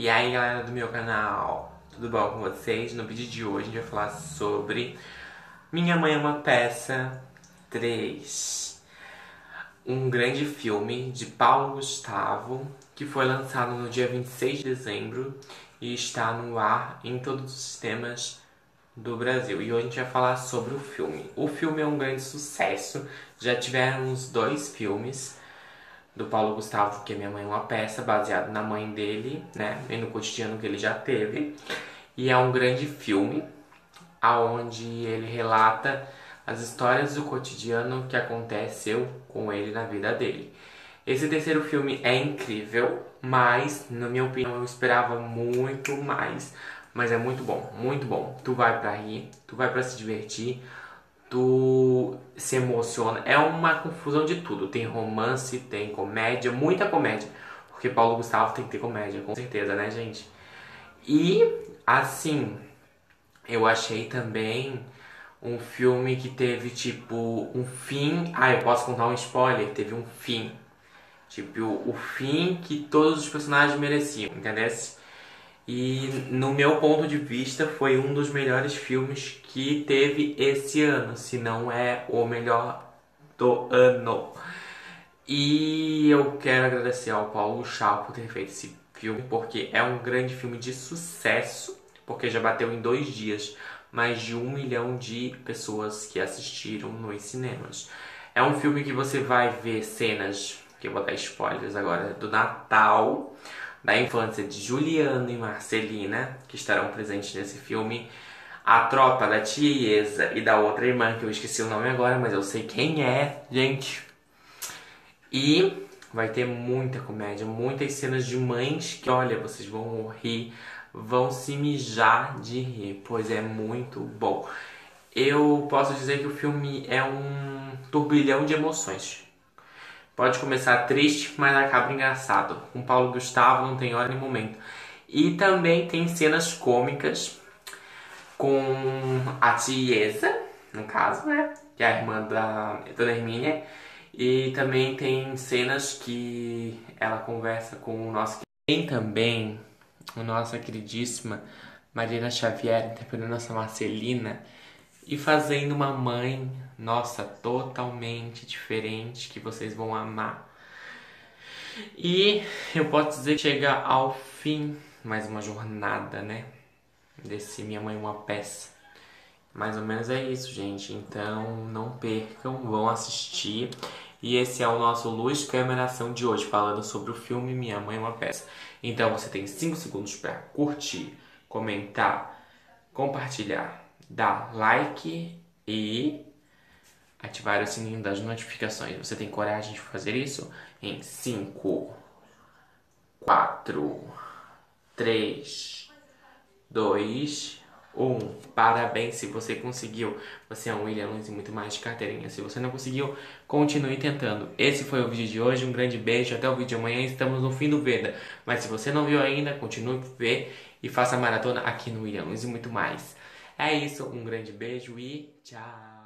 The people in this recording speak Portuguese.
E aí galera do meu canal, tudo bom com vocês? No vídeo de hoje a gente vai falar sobre Minha Mãe é uma Peça 3 Um grande filme de Paulo Gustavo que foi lançado no dia 26 de dezembro e está no ar em todos os sistemas do Brasil. E hoje a gente vai falar sobre o filme. O filme é um grande sucesso, já tiveram uns dois filmes do Paulo Gustavo, que é Minha Mãe é uma Peça, baseado na mãe dele, né, e no cotidiano que ele já teve. E é um grande filme, aonde ele relata as histórias do cotidiano que aconteceu com ele na vida dele. Esse terceiro filme é incrível, mas, na minha opinião, eu esperava muito mais. Mas é muito bom, muito bom. Tu vai pra rir, tu vai pra se divertir, tu se emociona. É uma confusão de tudo. Tem romance, tem comédia, muita comédia. Porque Paulo Gustavo tem que ter comédia, com certeza, né, gente? E, assim, eu achei também um filme que teve, tipo, um fim. Ah, eu posso contar um spoiler? Teve um fim. Tipo, o, fim que todos os personagens mereciam, entendeu? E no meu ponto de vista foi um dos melhores filmes que teve esse ano, se não é o melhor do ano. E eu quero agradecer ao Paulo Chau por ter feito esse filme, porque é um grande filme de sucesso, porque já bateu em dois dias mais de um milhão de pessoas que assistiram nos cinemas. É um filme que você vai ver cenas, que eu vou dar spoilers agora, do Natal da infância de Juliano e Marcelina, que estarão presentes nesse filme. A tropa da tia Iesa e da outra irmã, que eu esqueci o nome agora, mas eu sei quem é, gente. E vai ter muita comédia, muitas cenas de mães que, olha, vocês vão rir, vão se mijar de rir, pois é muito bom. Eu posso dizer que o filme é um turbilhão de emoções. Pode começar triste, mas acaba engraçado. Com Paulo Gustavo não tem hora nem momento. E também tem cenas cômicas com a Tiesa, no caso, né? Que é a irmã da Dona Hermínia. E também tem cenas que ela conversa com o nosso. Tem também a nossa queridíssima Marina Xavier interpretando nossa Marcelina e fazendo uma mãe, nossa, totalmente diferente que vocês vão amar. E eu posso dizer que chega ao fim mais uma jornada, né? Desse Minha Mãe Uma Peça. Mais ou menos é isso, gente. Então não percam, vão assistir. E esse é o nosso Luz Câmera Ação de hoje, falando sobre o filme Minha Mãe Uma Peça. Então você tem 5 segundos para curtir, comentar, compartilhar dar like e ativar o sininho das notificações. Você tem coragem de fazer isso? Em 5, 4, 3, 2, 1. Parabéns se você conseguiu. Você é um William Luiz e muito mais de carteirinha. Se você não conseguiu, continue tentando. Esse foi o vídeo de hoje. Um grande beijo. Até o vídeo de amanhã. Estamos no fim do Veda. Mas se você não viu ainda, continue a ver e faça a maratona aqui no William Luiz e muito mais. É isso, um grande beijo e tchau!